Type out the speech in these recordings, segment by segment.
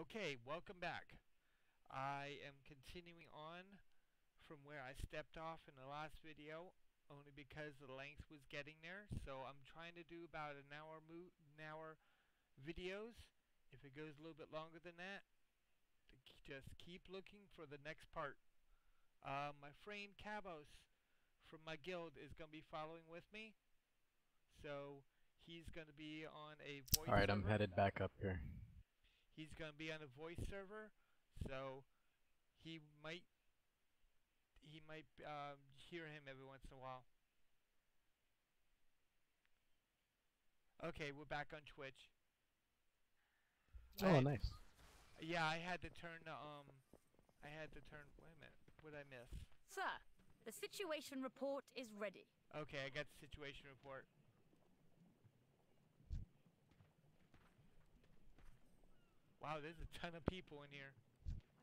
Okay, welcome back. I am continuing on from where I stepped off in the last video, only because the length was getting there. So I'm trying to do about an hour mo an hour videos. If it goes a little bit longer than that, just keep looking for the next part. Uh, my friend Cabos from my guild is going to be following with me. So he's going to be on a voice Alright, I'm headed back up here. He's going to be on a voice server, so he might he might um, hear him every once in a while. Okay, we're back on Twitch. Oh, I- nice. Yeah, I had to turn the, um, I had to turn. Wait a minute, what did I miss? Sir, the situation report is ready. Okay, I got the situation report. Wow, there's a ton of people in here.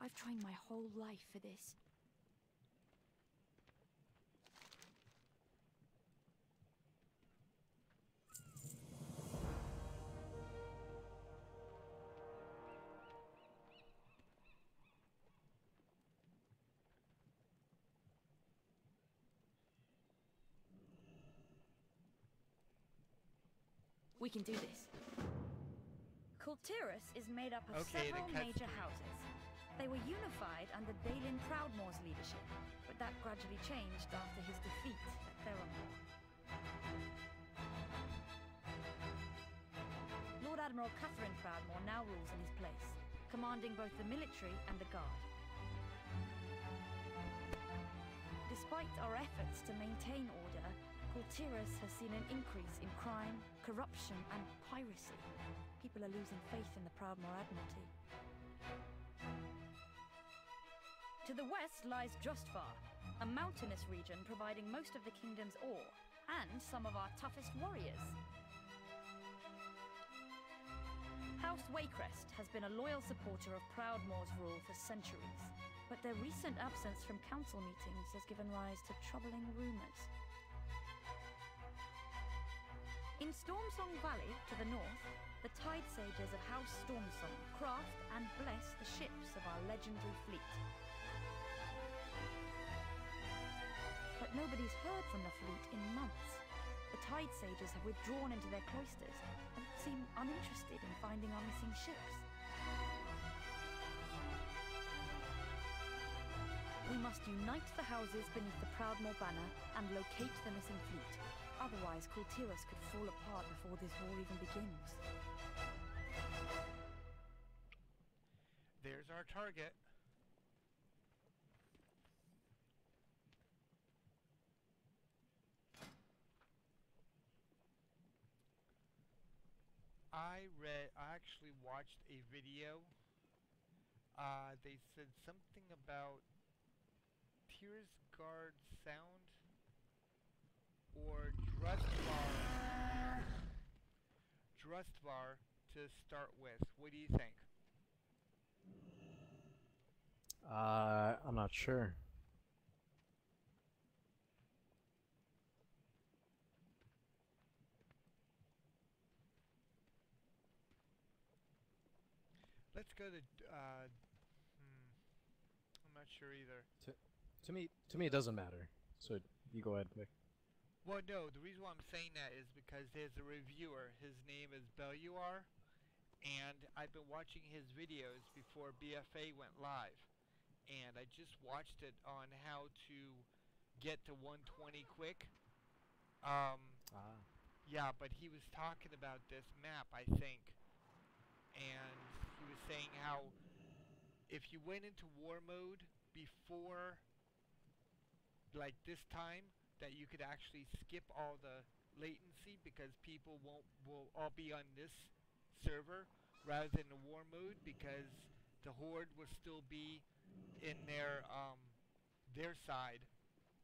I've trained my whole life for this. We can do this. Kul Tiras is made up of Okay, several major houses. They were unified under Daelin Proudmoore's leadership, but that gradually changed after his defeat at Theramore. Lord Admiral Katherine Proudmoore now rules in his place, commanding both the military and the guard. Despite our efforts to maintain order, Kul Tiras has seen an increase in crime, corruption, and piracy. People are losing faith in the Proudmoore Admiralty. To the west lies Drustvar, a mountainous region providing most of the kingdom's ore, and some of our toughest warriors. House Waycrest has been a loyal supporter of Proudmoore's rule for centuries, but their recent absence from council meetings has given rise to troubling rumours. In Stormsong Valley, to the north, the Tide Sages of House Stormsong craft and bless the ships of our legendary fleet. But nobody's heard from the fleet in months. The Tide Sages have withdrawn into their cloisters and seem uninterested in finding our missing ships. We must unite the houses beneath the Proudmoore banner and locate the missing fleet. Otherwise, Kul Tiras could fall apart before this war even begins. There's our target. I read, I actually watched a video. Uh, they said something about Tears Guard Sound or Drustvar. Drustvar to start with. What do you think? Uh, I'm not sure. Let's go to. Uh, hmm, I'm not sure either. To to me, to me, it doesn't matter. So you go ahead, Vic. Well, no. The reason why I'm saying that is because there's a reviewer. His name is Beluar, and I've been watching his videos before BFA went live, and I just watched it on how to get to 120 quick. Um, Ah. Yeah, but he was talking about this map, I think. And he was saying how if you went into war mode before like this time that you could actually skip all the latency because people won't will all be on this server rather than the war mode because the horde will still be in their um their side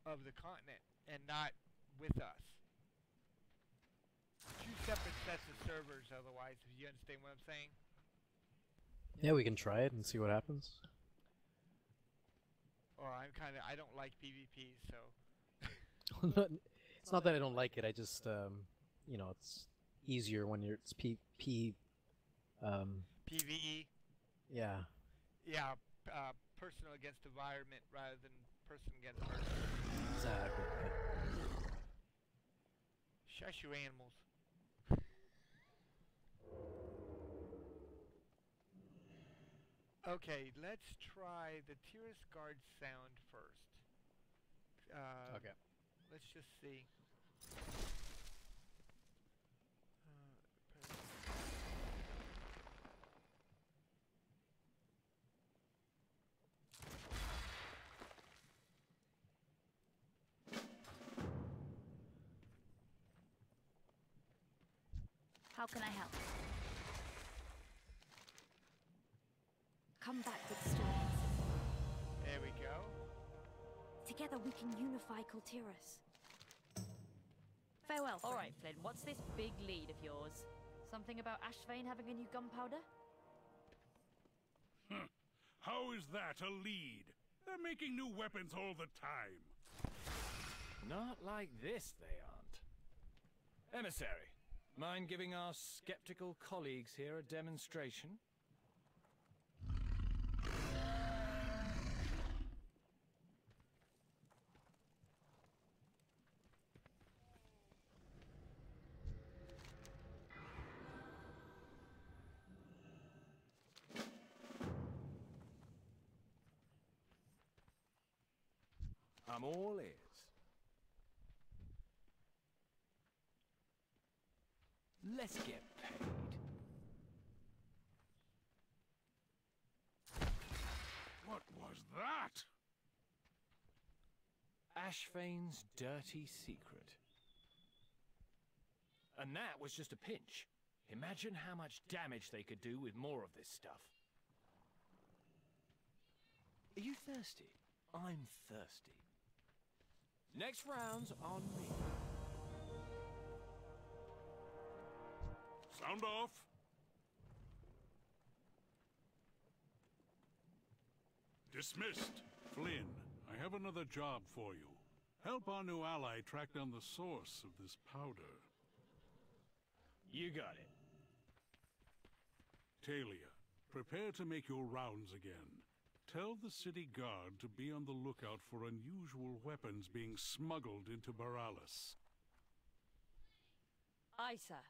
of the continent and not with us two separate sets of servers otherwise, if you understand what I'm saying. Yeah, we can try it and see what happens. Or I'm kind of, I don't like PvP, so. it's not that I don't like it. I just, um, you know, it's easier when you're it's P P. Um, PvE? Yeah. Yeah, uh, personal against environment rather than person against person. Exactly. Shush you animals. Okay, let's try the Tiras Guard sound first. Uh, Okay. Let's just see. How can I help? Come back with stories. There we go. Together we can unify Kul Tiras. Farewell, All friend. right, Flynn, what's this big lead of yours? Something about Ashvane having a new gunpowder? How is that a lead? They're making new weapons all the time. Not like this, they aren't. Emissary, mind giving our skeptical colleagues here a demonstration? Let's get paid. What was that? Ashvane's dirty secret. And that was just a pinch. Imagine how much damage they could do with more of this stuff. Are you thirsty? I'm thirsty. Next round's on me. Sound off. Dismissed. Flynn, I have another job for you. Help our new ally track down the source of this powder. You got it. Taelia, prepare to make your rounds again. Tell the city guard to be on the lookout for unusual weapons being smuggled into Boralus. Aye, sir.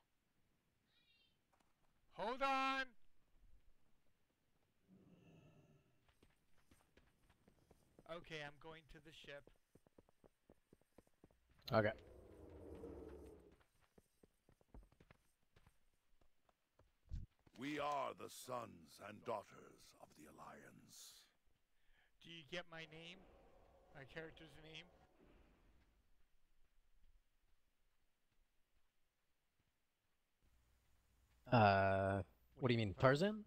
Hold on! Okay, I'm going to the ship. Okay. We are the sons and daughters of the Alliance. Do you get my name? My character's name? Uh, what do you mean, Tarzan?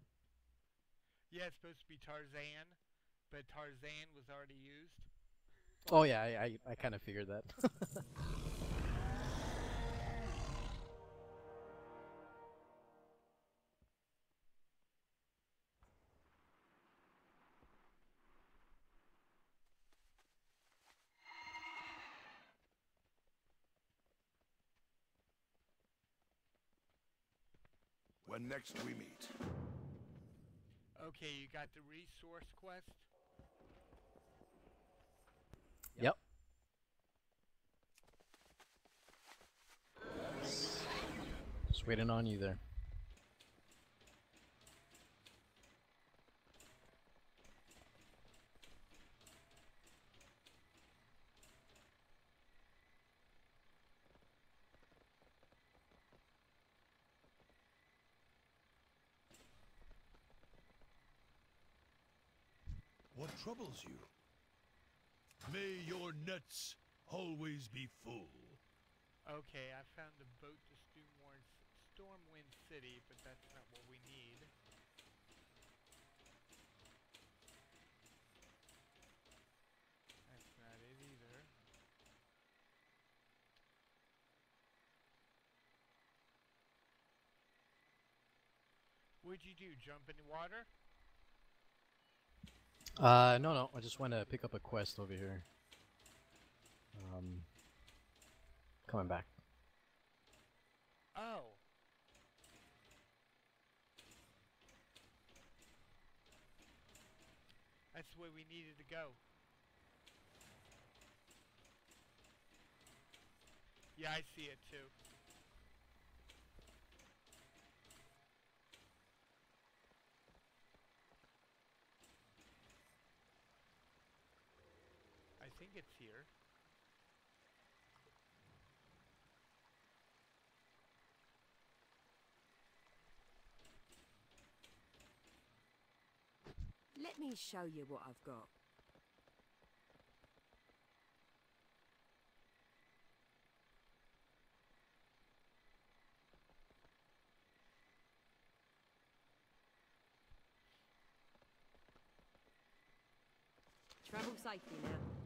Yeah, it's supposed to be Tarzan, but Tarzan was already used. Oh yeah, I I, I kind of figured that. next we meet, Okay, you got the resource quest? yep. Just waiting on you there. What troubles you? May your nuts always be full. Okay, I found a boat to Stormwind City, but that's not what we need. That's not it either. What'd you do? Jump in the water? Uh, no, no. I just want to pick up a quest over here. Um, coming back. Oh. That's where we needed to go. Yeah, I see it too. It's here. Let me show you what I've got. Travel safely now.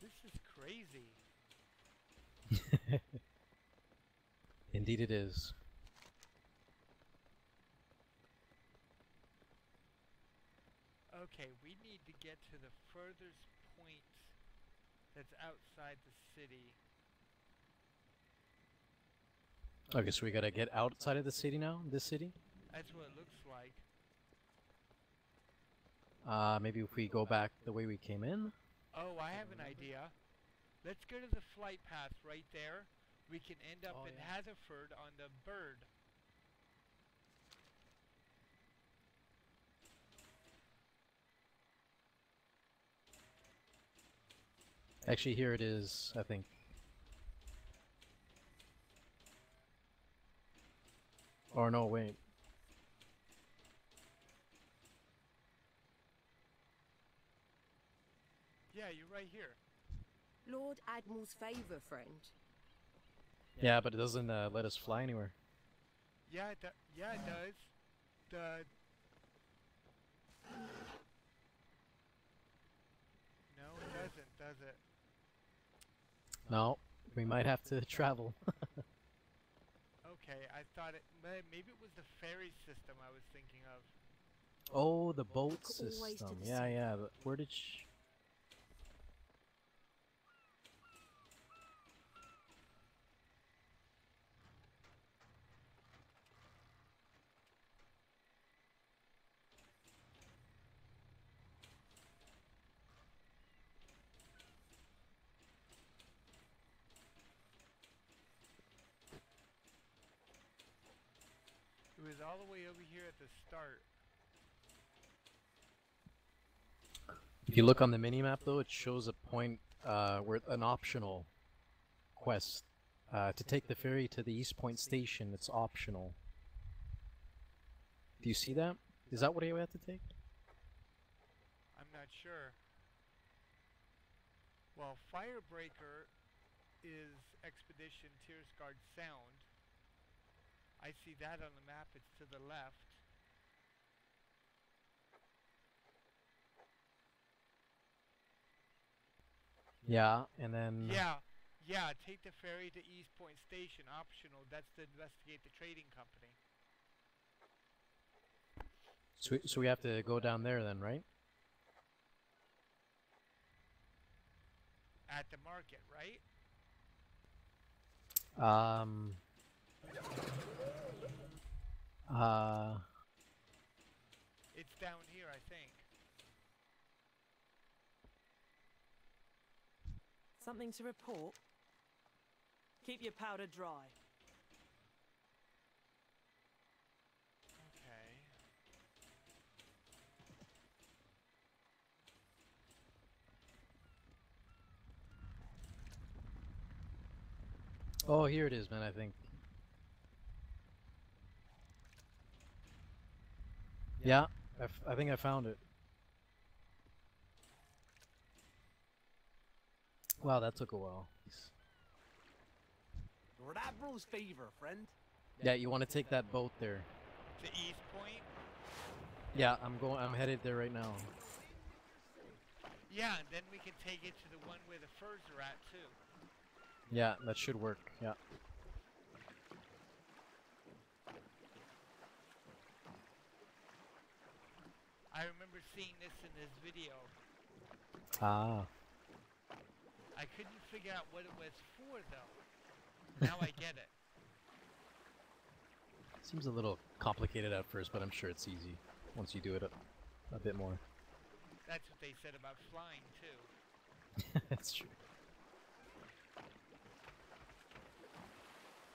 This is crazy. Indeed it is. Okay, we need to get to the furthest point that's outside the city. Okay, so we gotta get outside of the city now? This city? That's what it looks like. Uh, maybe if we go back the way we came in? Oh, I have an idea. Let's go to the flight path right there. We can end up Oh, in yeah. Hatherford on the bird. Actually, here it is, I think. Or no, wait. Yeah, you're right here. Lord Admiral's favour, friend. Yeah, but it doesn't uh, let us fly anywhere. Yeah, it do- yeah, it does. The No, it doesn't, does it? No, we might have to travel. Okay, I thought it maybe it was the ferry system I was thinking of. oh, the boat Look always to system. Yeah, yeah. But where did sh all the way over here at the start. If you look on the minimap, though, it shows a point uh, where an optional quest uh, to take the ferry to the East Point station. It's optional. Do you see that? Is that what you have to take? I'm not sure. Well, Firebreaker is Expedition Tiragarde Sound. I see that on the map. It's to the left. Yeah, and then Yeah, yeah. Take the ferry to East Point Station. Optional. That's to investigate the trading company. so we, so we have to go down there then, right? At the market, right? Um. Uh. It's down here, I think. Something to report? Keep your powder dry. Okay. Oh, here it is, man. I think. Yeah, I, f- I think I found it. Wow, that took a while. Lord Admiral's favor, friend. Yeah, you want to take that boat there? To East Point? Yeah, I'm going. I'm headed there right now. Yeah, and then we can take it to the one where the furs are at too. Yeah, that should work. Yeah. I remember seeing this in this video. Ah. I couldn't figure out what it was for though. Now I get it. Seems a little complicated at first, but I'm sure it's easy once you do it a, a bit more. That's what they said about flying too. That's true.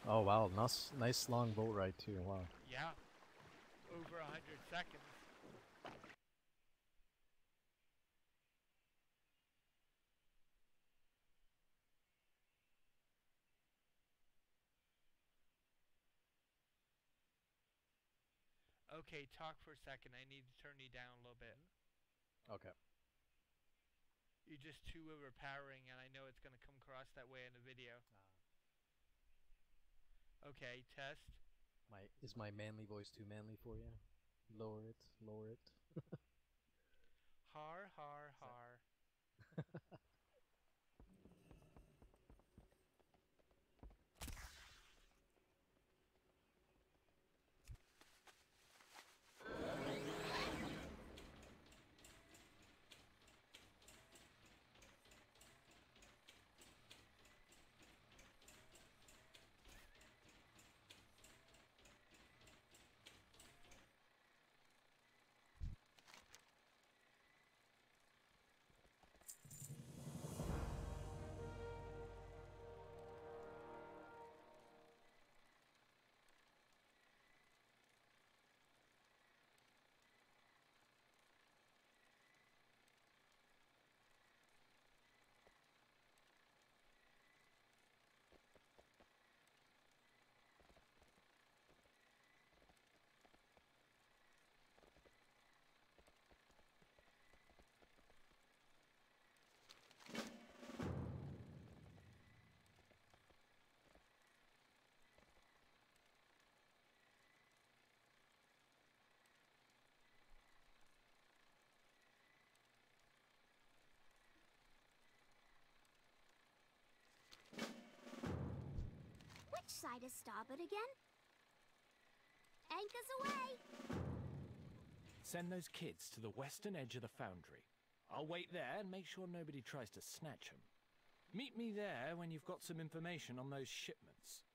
Oh wow, nice, nice long boat ride too. Wow. Yeah. Over a hundred seconds. Okay, talk for a second. I need to turn you down a little bit. Okay. You're just too overpowering, and I know it's going to come across that way in the video. Okay, test. My is my manly voice too manly for you? Lower it, lower it. Har, har, har. side is starboard again? Anchors away! Send those kids to the western edge of the foundry. I'll wait there and make sure nobody tries to snatch them. Meet me there when you've got some information on those shipments.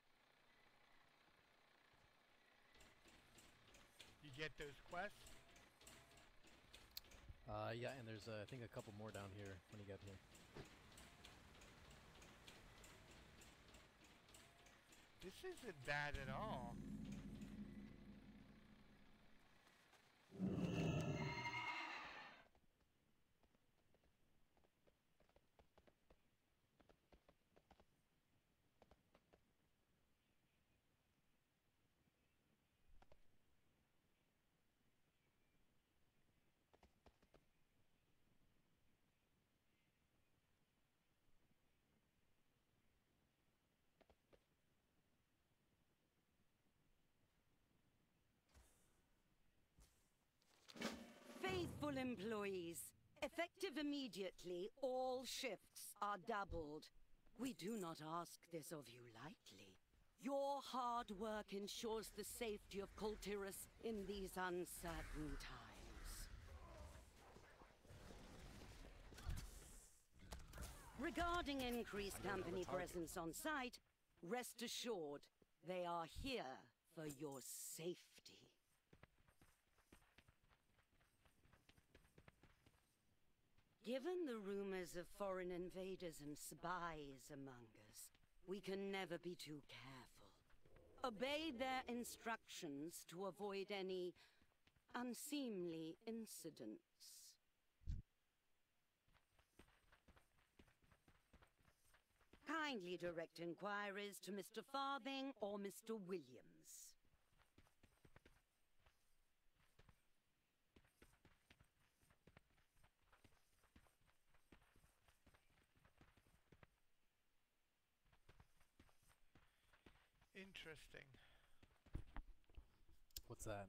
You get those quests? Uh, yeah, and there's uh, I think a couple more down here when you get here. This isn't bad at all. Faithful employees, effective immediately, all shifts are doubled. We do not ask this of you lightly. Your hard work ensures the safety of Kul Tiras in these uncertain times. Regarding increased company presence on site, rest assured they are here for your safety. Given the rumors of foreign invaders and spies among us, we can never be too careful. Obey their instructions to avoid any unseemly incidents. Kindly direct inquiries to Mr. Farthing or Mr. Williams. Interesting. What's that?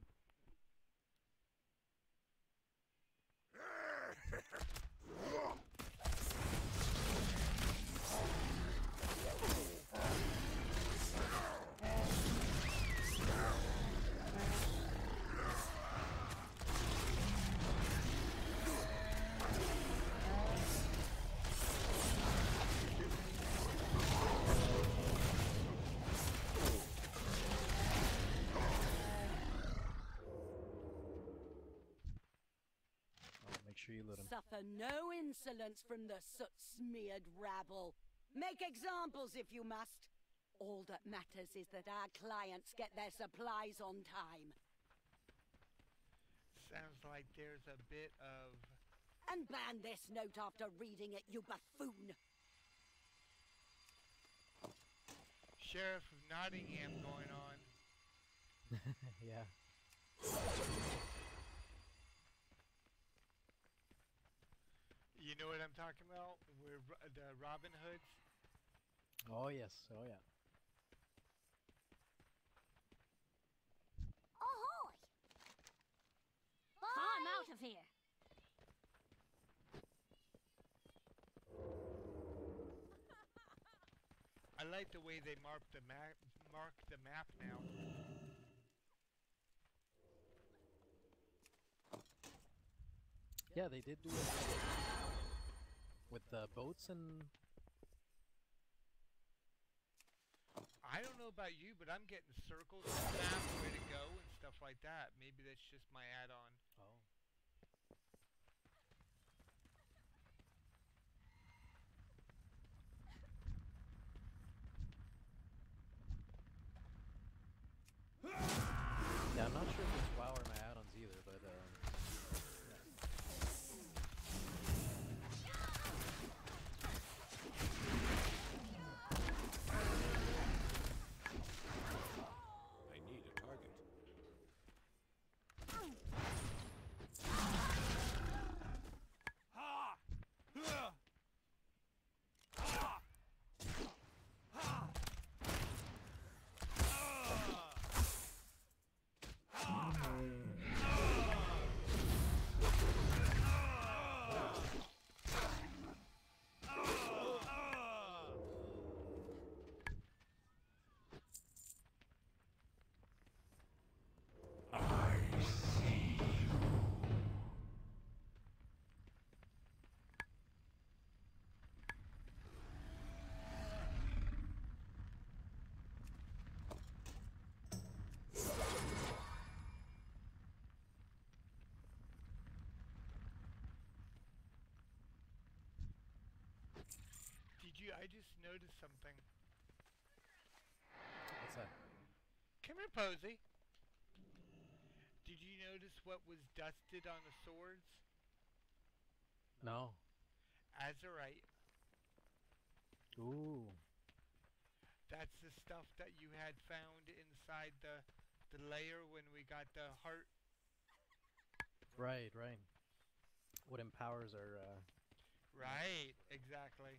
Suffer no insolence from the soot-smeared rabble. Make examples if you must. All that matters is that our clients get their supplies on time. Sounds like there's a bit of And ban this note after reading it, you buffoon. Sheriff of Nottingham going on. yeah. You know what I'm talking about? Where Ro- the Robin Hoods. Oh yes. Oh yeah. Ahoy! I'm out of here. I like the way they mark the map. Mark the map now. Yeah, they did do it with the boats and I don't know about you, but I'm getting circles the map, where to go, and stuff like that. Maybe that's just my add-on. oh. Yeah, I'm not sure if it's WoW or my add-ons either, but um, I need a target. Did you? I just noticed something. what's that? Come here, Posey. Did you notice what was dusted on the swords? No. Azerite. Ooh. That's the stuff that you had found inside the the layer when we got the heart. Right, right. What empowers our uh, Right, exactly.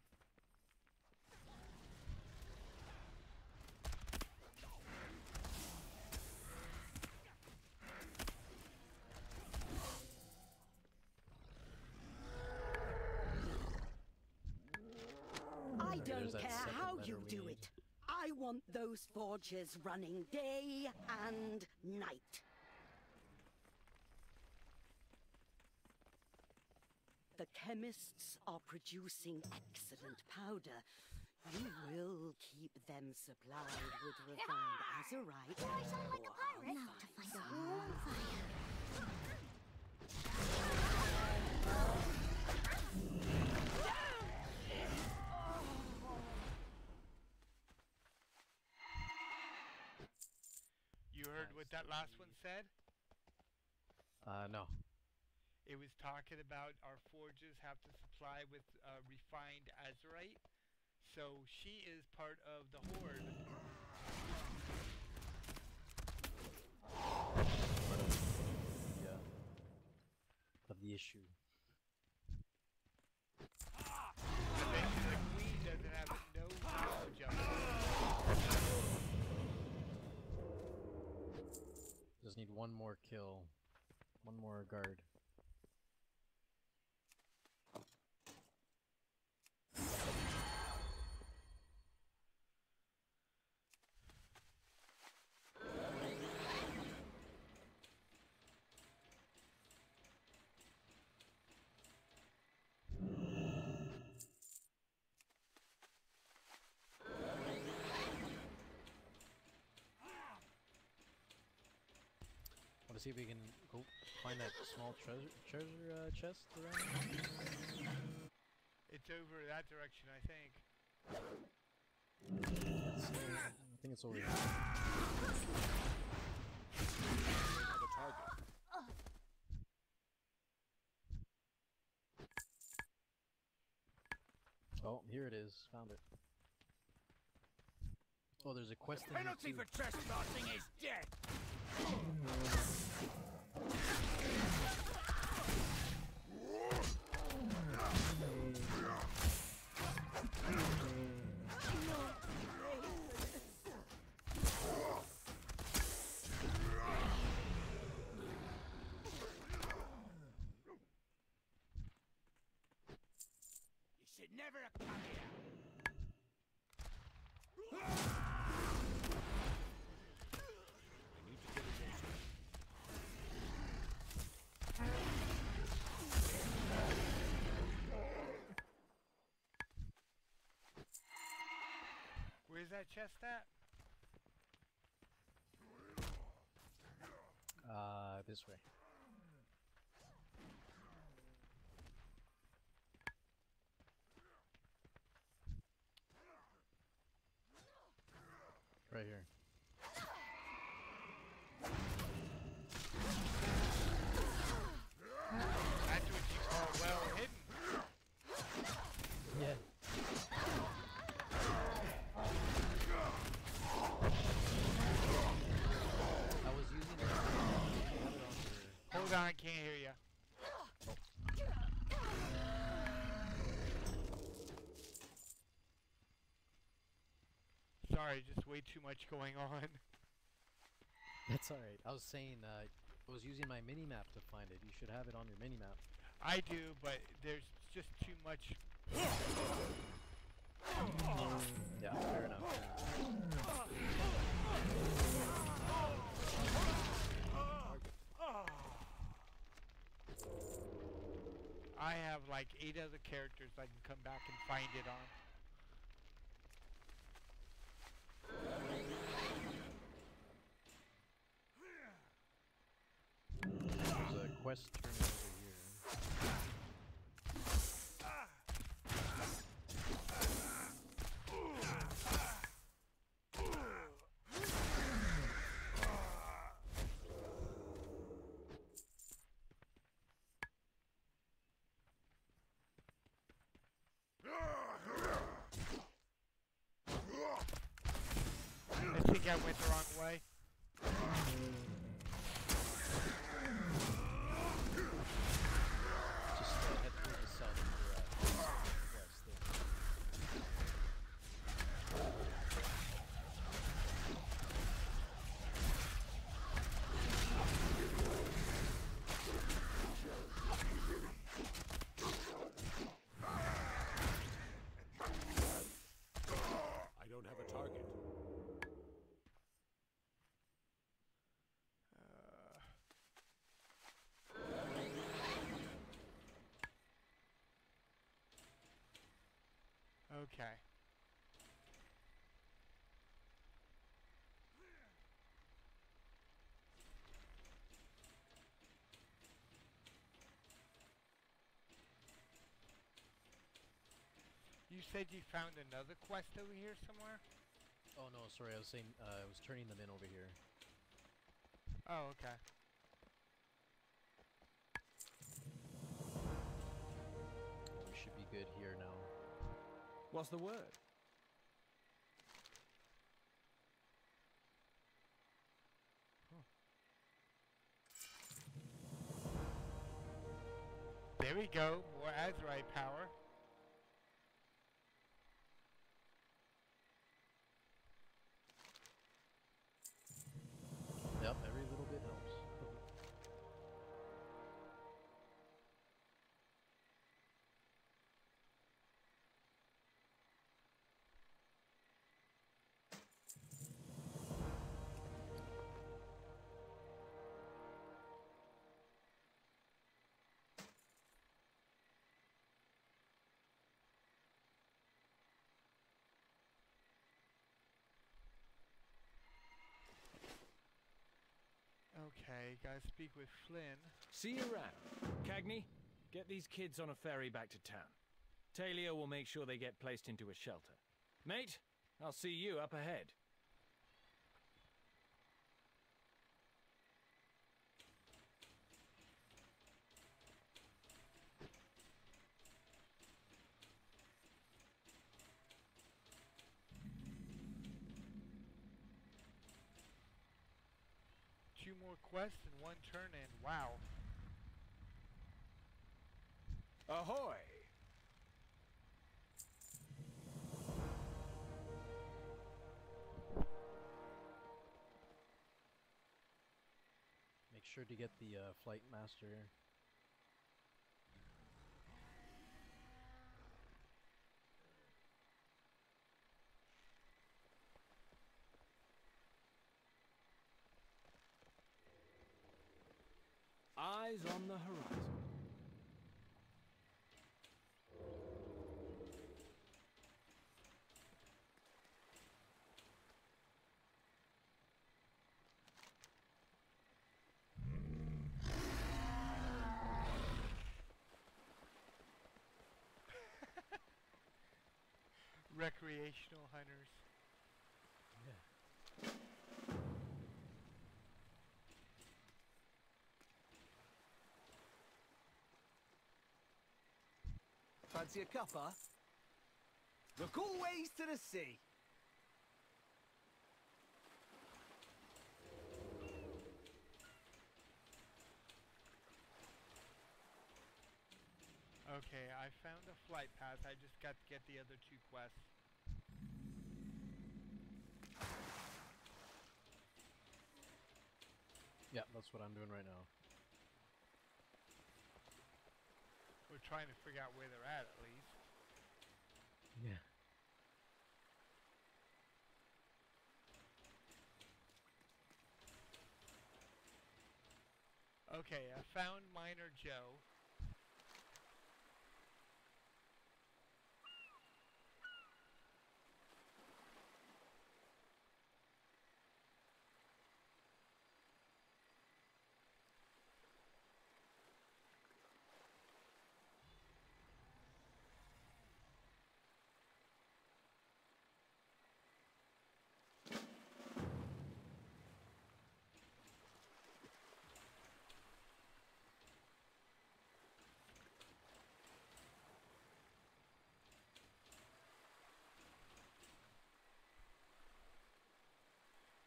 I There's don't that care second how letter you we do need. it. Those forges running day and night. The chemists are producing excellent powder. You will keep them supplied with refined azerite Do I sound like a pirate? Now to find a warm fire. What that last one said? uh no. It was talking about our forges have to supply with uh, refined azerite. So she is part of the horde. Yeah. Of the issue. I bet you the queen doesn't have no knowledge of it. Just need one more kill. One more guard. Let's see if we can go find that small treasure treasure uh, chest around. Here. It's over that direction, I think. Let's. I think it's over here. Have target. Oh, here it is. Found it. Oh, there's a quest in here Penalty for trespassing is death! Get a dose. Where's that chest at? Uh, this way. Right here. That's what you call well hidden. Yeah. I was using the have it on on, I can't hear you. Sorry, just way too much going on. That's alright. I was saying, uh, I was using my mini map to find it. You should have it on your mini map. I do, but there's just too much. Yeah, fair enough. Fair enough. I have like eight other characters I can come back and find it on. There's a quest over here. I went the wrong way. Just uh, head towards the south for uh, quest there. I don't have a target. Okay. You said you found another quest over here somewhere? Oh no, sorry. I was saying uh, I was turning them in over here. Oh, okay. What's the word? There we go. More Azerite power. Okay, gotta speak with Flynn. See you around. Cagney, get these kids on a ferry back to town. Taelia will make sure they get placed into a shelter. Mate, I'll see you up ahead. Two more quests in one turn and Wow. Ahoy! Make sure to get the uh, flight master. Eyes on the horizon. Recreational hunters. Fancy a cuppa? Look always to the sea. Okay, I found a flight path. I just got to get the other two quests. Yeah, that's what I'm doing right now. We're trying to figure out where they're at, at least. Yeah. Okay, I found Miner Joe.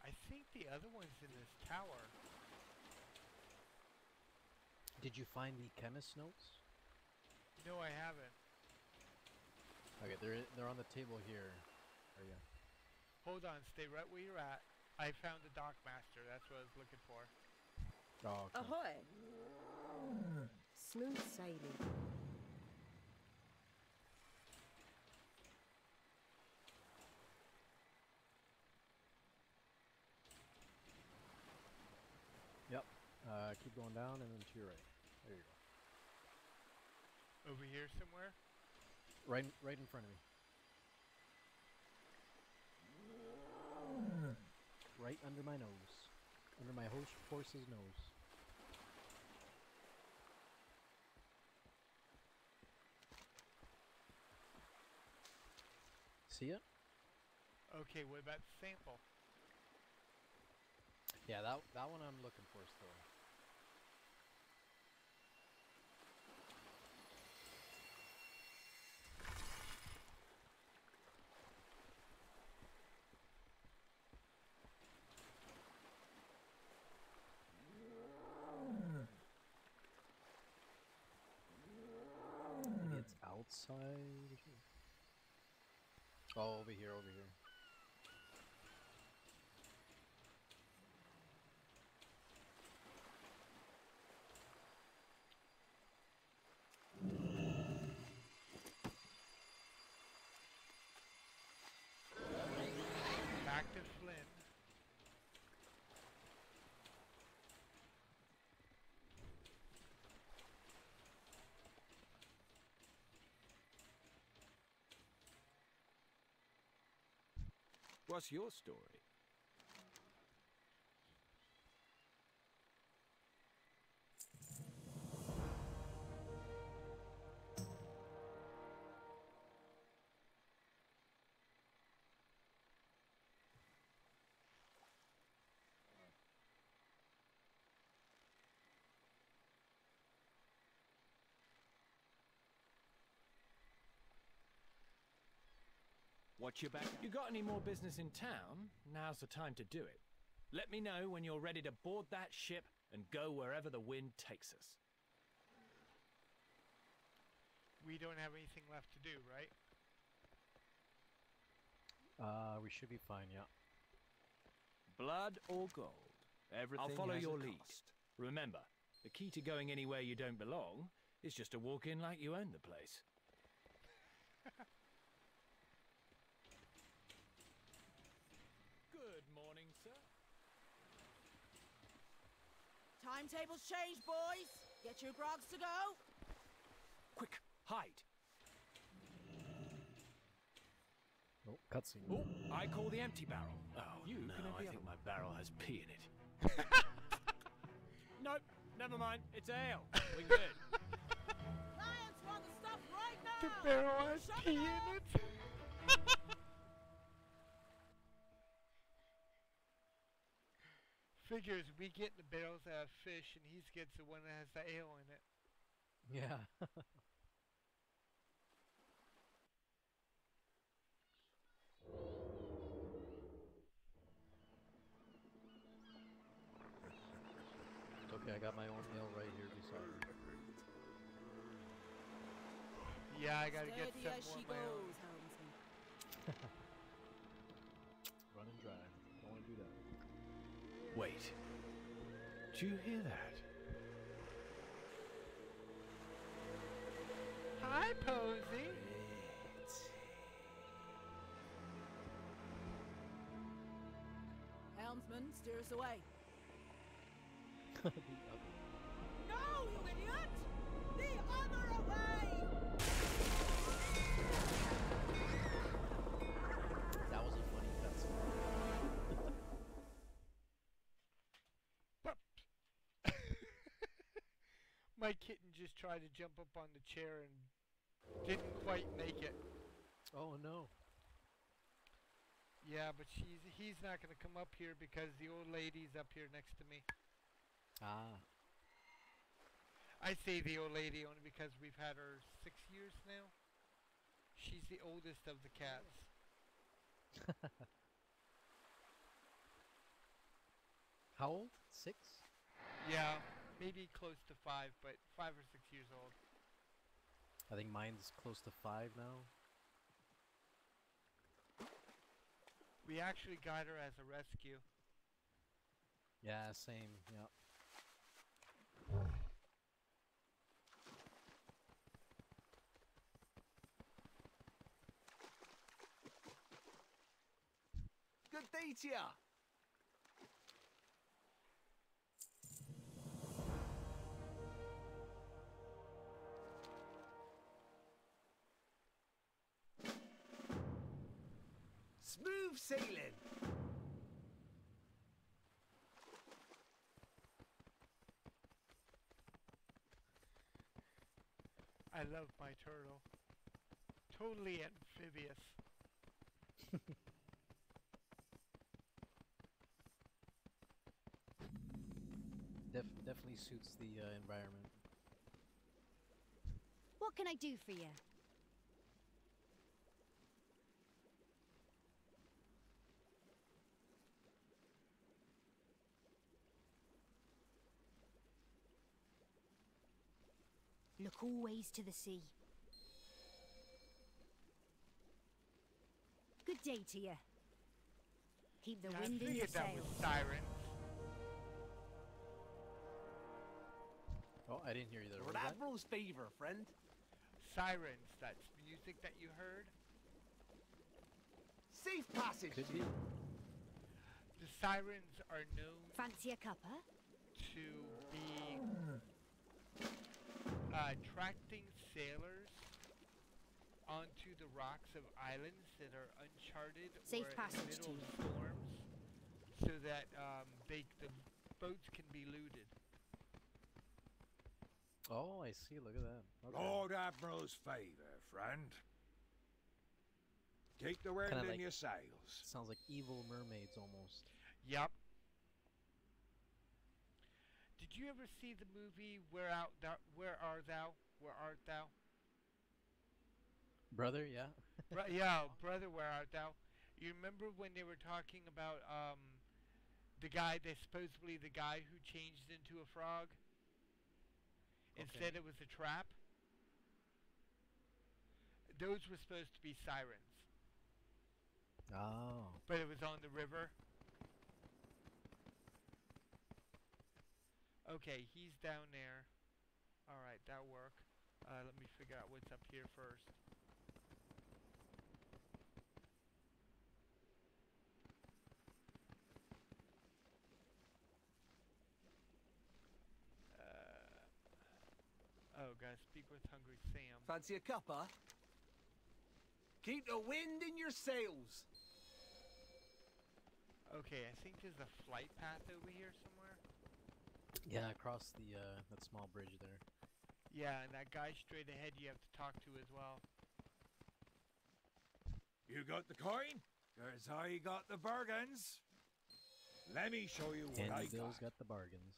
I think the other one's in this tower. Did you find the chemist notes? No, I haven't. Okay, they're they're on the table here. Are you? Hold on, stay right where you're at. I found the Dockmaster. That's what I was looking for. Oh, okay. Ahoy! Smooth sailing. Yep. Uh, keep going down and then to your right. There you go. Over here somewhere? Right, right in front of me. Right under my nose. Under my host horse's nose. See it? Okay, what about sample? Yeah, that that one I'm looking for still. Maybe outside. Oh, over here, over here. Back to Flynn. What's your story? Watch your back. You got any more business in town? Now's the time to do it. Let me know when you're ready to board that ship and go wherever the wind takes us. We don't have anything left to do, right? Uh, we should be fine, yeah. Blood or gold? Everything I'll follow has your lead. Remember, the key to going anywhere you don't belong is just to walk in like you own the place. Good morning, sir. Timetable's change, boys. Get your grogs to go. Quick, hide. Oh, cutscene. Oh, I call the empty barrel. Oh, you no, I the think my barrel has pee in it. Nope, never mind. It's ale. We're good. Lions want the stuff right now. The barrel has Shut pee it in it. Figures we get the barrels that have fish, and he gets the one that has the ale in it. Yeah. Okay, I got my own ale right here beside me. Yeah, I gotta get Steady as some she more of my own. goes, you hear that? Hi, Posey. Helmsman, steer us away. The My kitten just tried to jump up on the chair and didn't quite make it. Oh no. Yeah, but she's he's not gonna come up here because the old lady's up here next to me. Ah. I say the old lady only because we've had her six years now. She's the oldest of the cats. How old? Six? Yeah, maybe close to five, but five or six years old. I think mine's close to five now. We actually got her as a rescue. Yeah, same. Yeah. Good day to ya. I love my turtle. Totally amphibious. Def- definitely suits the uh, environment. What can I do for you? Look always to the sea. Good day to you. Keep the Yeah, wind in your figured sails. sirens. Oh, I didn't hear either. You're What an was that? admiral's favour, friend. Sirens. That's the music that you heard. Safe passage. Could be. you. The sirens are known Fancy a cuppa? to be uh, attracting sailors onto the rocks of islands that are uncharted Safe or in the middle to of storms, so that um, they the boats can be looted. Oh, I see. Look at that. Okay. Lord Admiral's favour, friend. Keep the wind Kinda in like- your sails. Sounds like evil mermaids almost. Yep. Did you ever see the movie Where Out Thou? Where Art Thou? Where Art Thou? Brother, yeah. Bro- yeah, brother, where art thou? You remember when they were talking about um, the guy, they supposedly the guy who changed into a frog? Instead, it was a trap. Those were supposed to be sirens, Oh. but it was on the river. Okay, he's down there. All right, that'll work. Uh, let me figure out what's up here first. Uh, oh, gotta speak with Hungry Sam. Fancy a cuppa? Keep the wind in your sails. Okay, I think there's a flight path over here somewhere. Yeah, across the uh, that small bridge there. Yeah, and that guy straight ahead you have to talk to as well. You got the coin? Cause I got the bargains. Let me show you what I Candy Bill's got. got the bargains.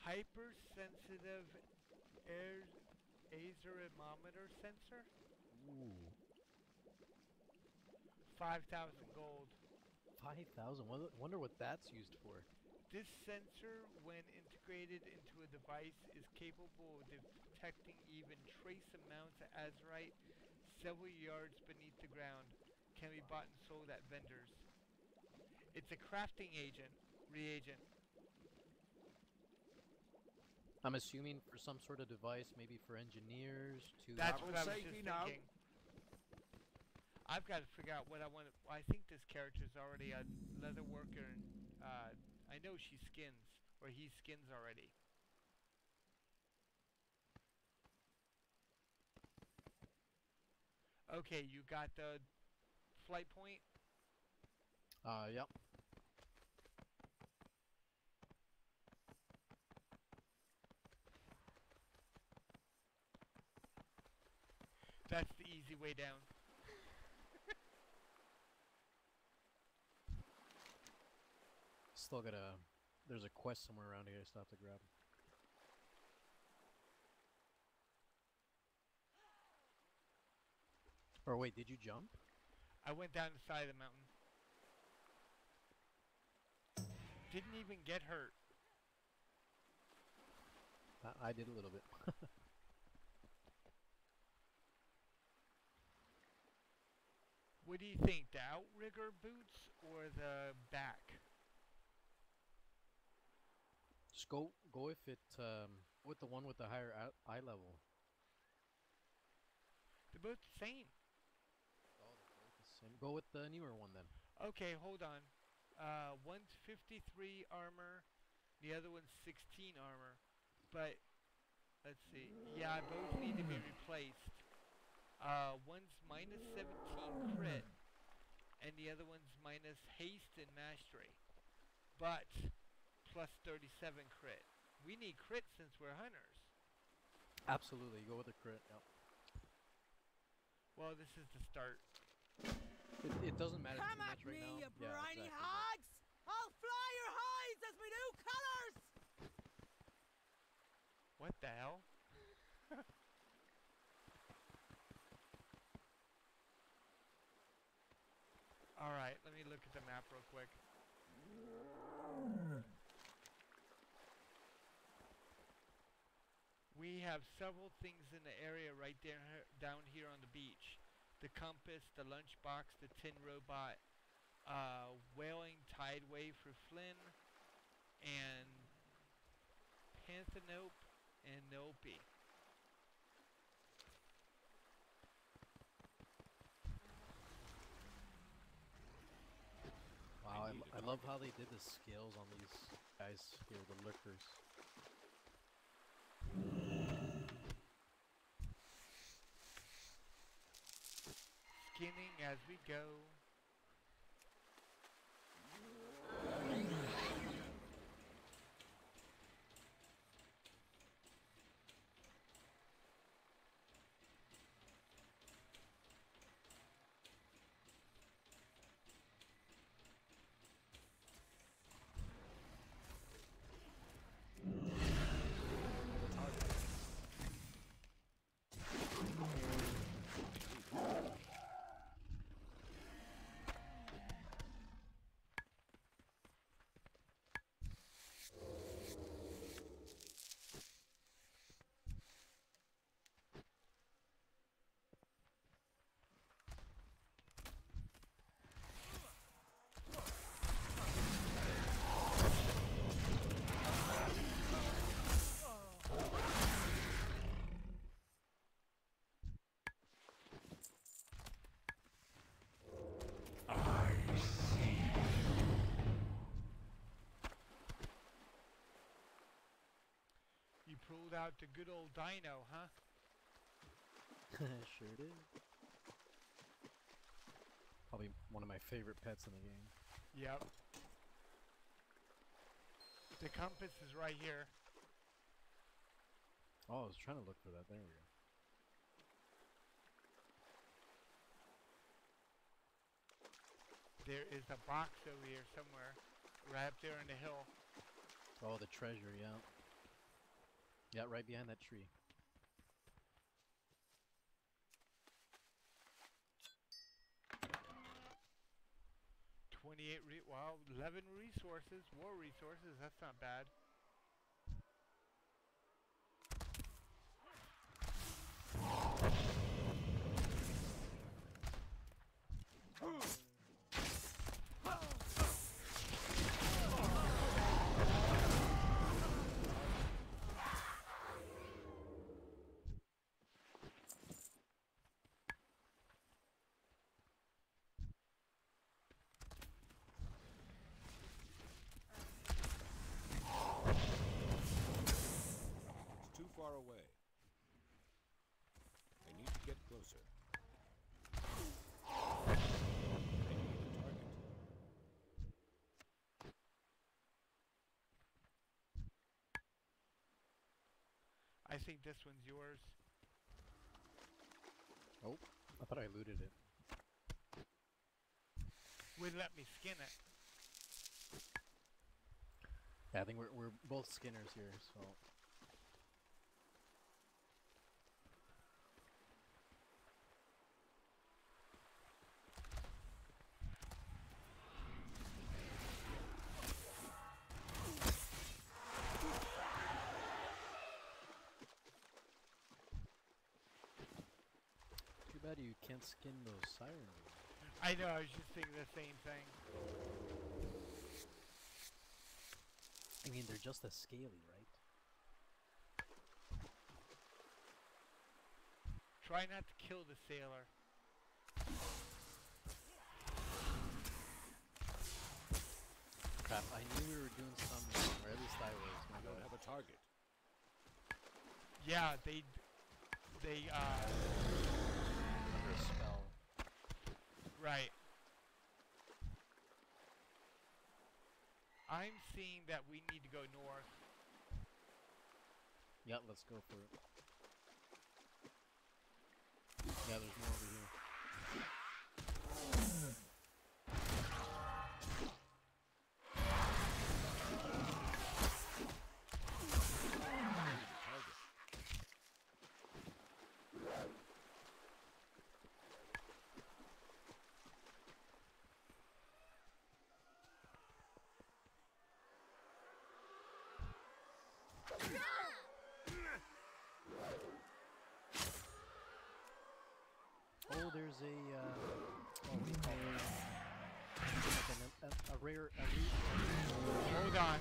Hypersensitive air Azeritometer sensor? Ooh. 5,000 gold. Five thousand. Wonder what that's used for. This sensor, when integrated into a device, is capable of detecting even trace amounts of azerite several yards beneath the ground. Can be bought and sold at vendors. It's a crafting agent, reagent. I'm assuming for some sort of device, maybe for engineers to. That's Travel what I was safely just now. thinking. I've got to figure out what I want. To, I think this character's already a leather worker, and uh, I know she skins, or he skins already. Okay, you got the flight point. Uh, yep. That's the easy way down. Still got a. There's a quest somewhere around here I still have to grab. Or wait, did you jump? I went down the side of the mountain. Didn't even get hurt. I, I did a little bit. What do you think, the outrigger boots or the back? Just go go if it um with the one with the higher eye, level. They're both the same. Same. Go with the newer one then. Okay, hold on. Uh, one's 53 armor, the other one's 16 armor. But, let's see. Yeah, both need to be replaced. Uh, one's minus 17 crit, and the other one's minus haste and mastery. But, plus 37 crit. We need crit since we're hunters. Absolutely, go with the crit. Yep. Well, this is the start. It, it doesn't matter Come too at much right me, now. you Yeah, briny exactly. hogs! I'll fly your hides as we do colors! What the hell? Alright, let me look at the map real quick. We have several things in the area right there, down here on the beach. The compass, the lunchbox, the tin robot, uh, whaling wave for Flynn, and Panthanope and Nope. Wow, I, I love how they did the scales on these guys here, the lurkers. As we go. Out the good old dino, huh? sure did. Probably one of my favorite pets in the game. Yep. The compass is right here. Oh, I was trying to look for that. There we go. There is a box over here somewhere. Right up there on the hill. Oh, the treasure, yeah. Yeah, right behind that tree. Twenty-eight re- well, eleven resources, war resources. That's not bad. It's too far away. I need to get closer. I need a target. I think this one's yours. Oh, I thought I looted it. Wouldn't let me skin it. Yeah, I think we're we're both skinners here, so. Too bad you can't skin those sirens. I know. I was just thinking the same thing. I mean, they're just as scaly, right? Try not to kill the sailor. Crap, I knew we were doing something, or at least I was. My I don't have a target. Yeah, they... They, uh, Under a spell. right. I'm seeing that we need to go north. Yeah, let's go for it. Yeah, there's more over here. Oh, there's a uh, oh, you call it? Like an, a, a rare, a re- Hold on.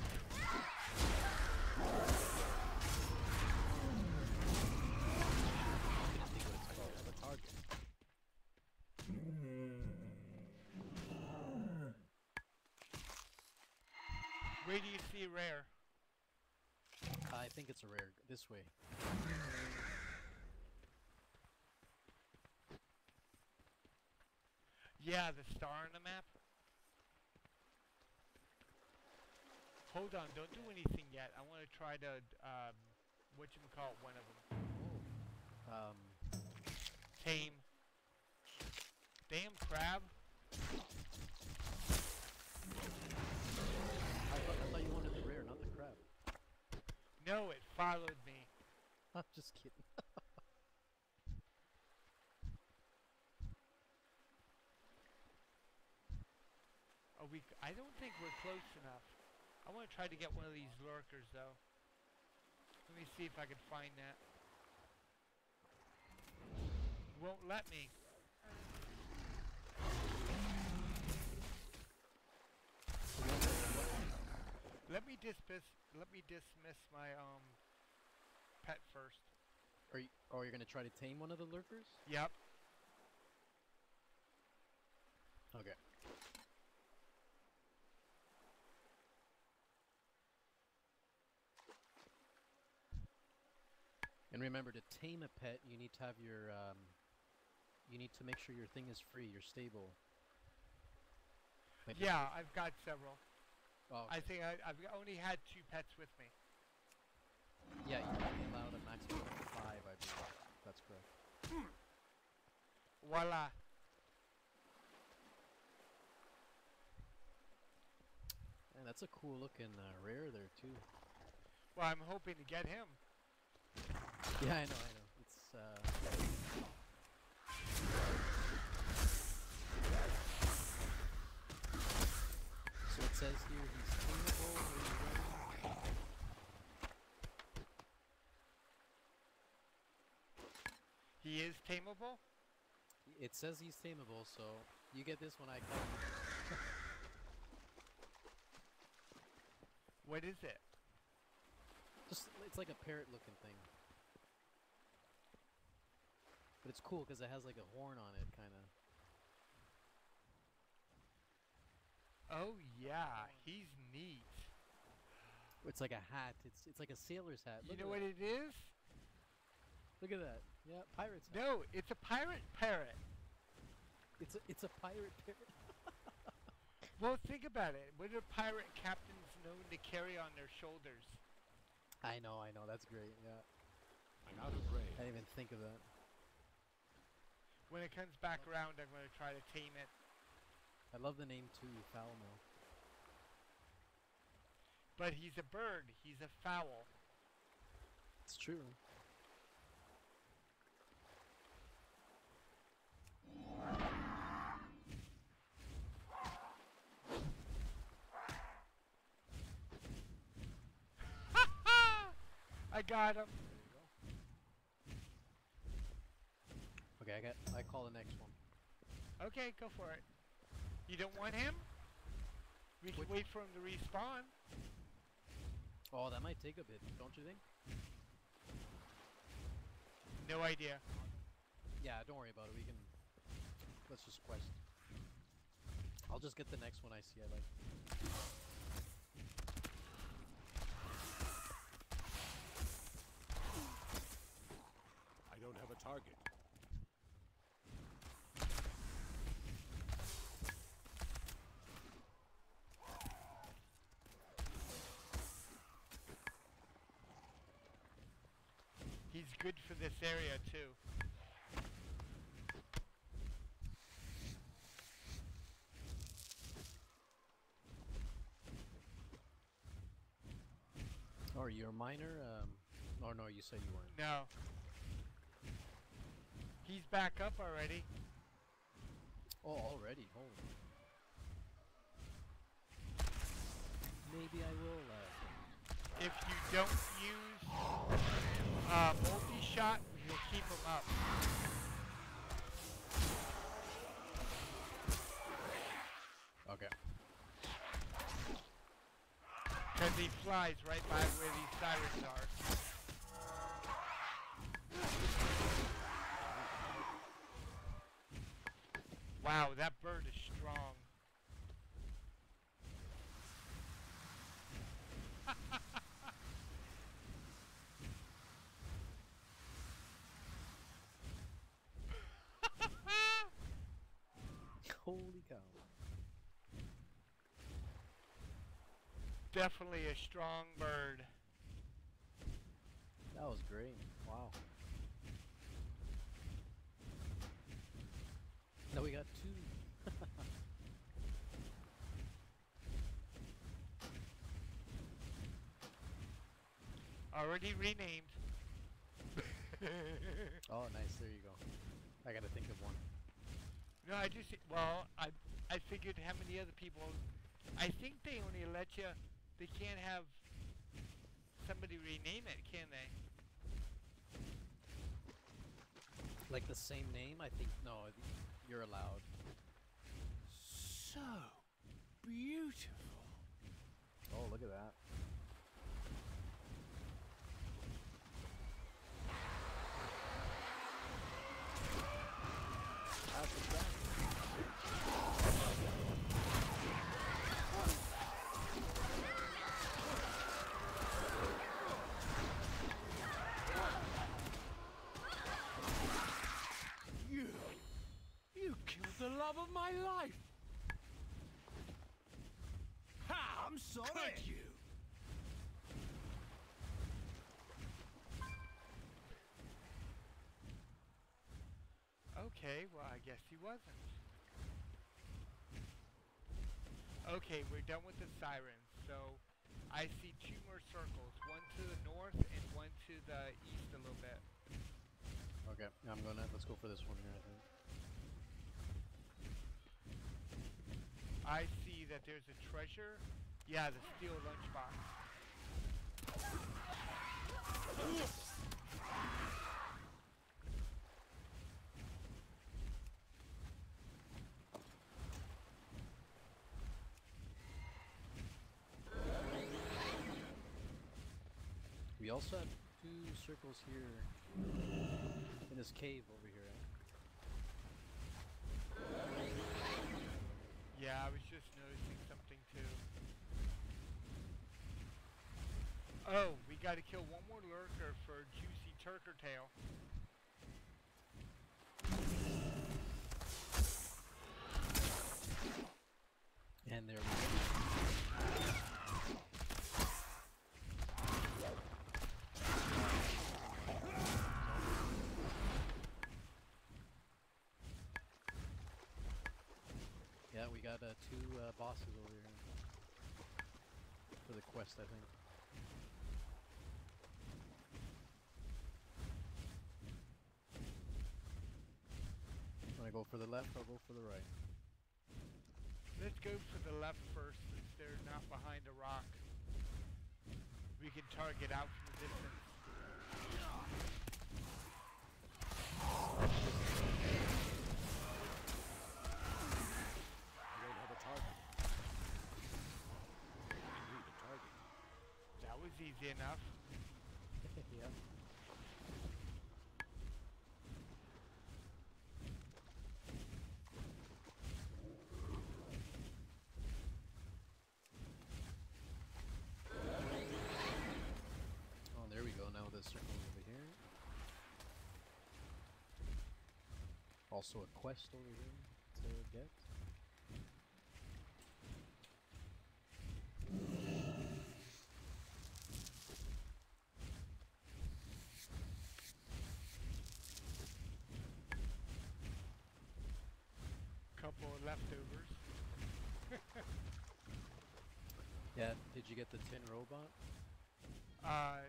I see rare? I think it's a rare. This way. Yeah, the star on the map. Hold on, don't do anything yet. I want to try to, um, whatchamacallit, one of them. Um, Tame. Damn crab. I thought, I thought you wanted the rare, not the crab. No, it followed me. I'm just kidding. Are we? I don't think we're close enough. I want to try to get one of these lurkers, though. Let me see if I can find that. Won't let me. Let me dismiss. Let me dismiss my um pet first. Are you? Oh, you're gonna try to tame one of the lurkers? Yep. Okay. And remember, to tame a pet, you need to have your um, you need to make sure your thing is free, your stable. Might be- Yeah, I've got several. Oh, I think I, I've only had two pets with me. yeah, you're only allowed a maximum of five, I believe. That's correct. Voila. And that's a cool looking uh, rare there too. Well, I'm hoping to get him. Yeah, I know, I know. It's uh. So it says here he's tameable when he's ready. He is tameable? It says he's tameable, so you get this when I come. What is it? Just it's like a parrot looking thing. But it's cool because it has like a horn on it, kind of. Oh yeah, he's neat. It's like a hat. It's it's like a sailor's hat. You know what that. it is? Look at that. Yeah, pirate's. No, it's a pirate parrot. It's a it's a pirate parrot. Well, think about it. What are pirate captains known to carry on their shoulders? I know, I know. That's great. Yeah. I'm out of range. I didn't even think of that. When it comes back around, I'm going to try to tame it. I love the name too, Foulmill. But he's a bird. He's a fowl. It's true. I got him. Okay, I got. I call the next one. Okay, go for it. You don't want him? We can wait for him to respawn. Oh, that might take a bit, don't you think? No idea. Yeah, don't worry about it. We can. Let's just quest. I'll just get the next one I see I like. I don't have a target. He's good for this area too. Oh, are you a miner? Um, or no, you said you weren't. No. He's back up already. Oh, already? Holy. Maybe I will. Uh, If you don't use uh, multi-shot, you'll keep him up. okay. Because he flies right by where these sirens are. Wow, that bird is strong. Holy cow. Definitely a strong bird. That was great. Wow. Now we got two. Already renamed. oh, nice. There you go. I gotta think of one. No, I just well, I I figured how many other people. I think they only let you. They can't have somebody rename it, can they? Like the same name? I think no. You're allowed. So beautiful. Oh, look at that. That's exactly. Love of my life! Ha! I'm sorry! Cut you! Okay, well, I guess he wasn't. Okay, we're done with the sirens, so I see two more circles, one to the north and one to the east a little bit. Okay, I'm gonna let's go for this one here. I think. I see that there's a treasure. Yeah, the steel lunchbox. We also have two circles here in this cave over here. eh? Yeah, I was just noticing something too. Oh, we gotta kill one more lurker for Juicy Turker Tail. And there we got uh, two uh, bosses over here for the quest, I think. Want to go for the left or go for the right? Let's go for the left first since they're not behind a rock. We can target out from the distance. I don't have a target. I need a target. That was easy enough. yeah. Oh, there we go. Now the circle over here. Also a quest over here to get. Couple of leftovers. Yeah. Did you get the tin robot? Uh,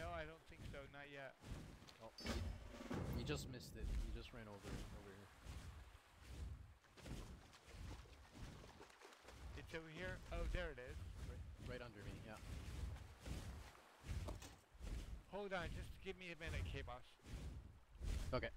no, I don't think so. Not yet. Oh, you, you just missed it. You just ran over it over here. It's over here. Oh, there it is. Right, right under me. Yeah. Hold on, just give me a minute, K-Boss. Okay.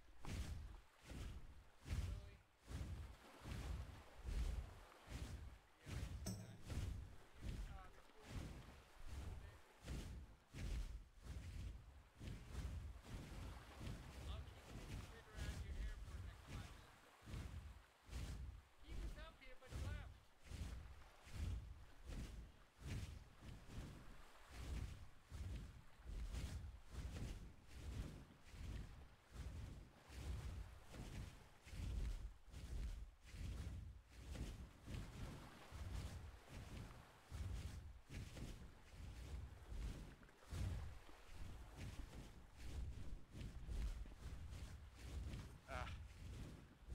Ah.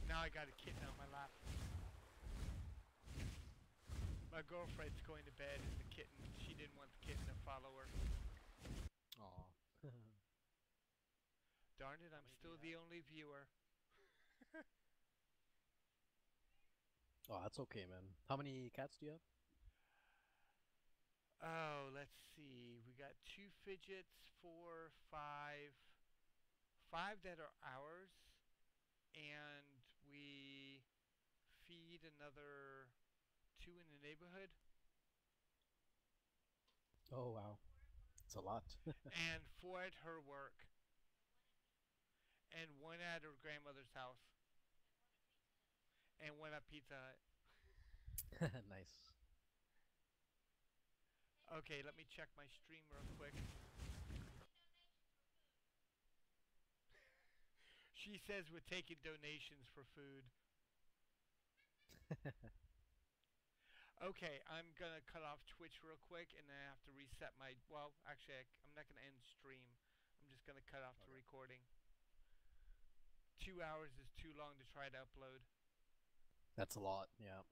Now I got a kitten on my lap. My girlfriend's going to bed and the kitten, she didn't want the kitten to follow her. Aw. Darn it, I'm still the only viewer. oh, that's okay, man. How many cats do you have? Oh, let's see. We got two fidgets, four, five, five that are ours, and we feed another two in the neighborhood, Oh wow, it's a lot. and four at her work, and one at her grandmother's house, and one at Pizza Hut. nice. Okay, let me check my stream real quick. She says we're taking donations for food. Okay, I'm gonna cut off Twitch real quick, and then I have to reset my. Well, actually, I, am not gonna end stream. I'm just gonna cut off the recording. Two hours is too long to try to upload. That's a lot, yeah.